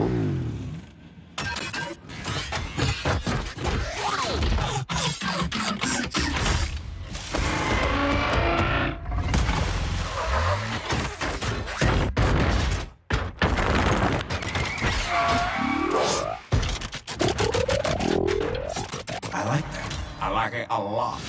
I like that. I like it a lot.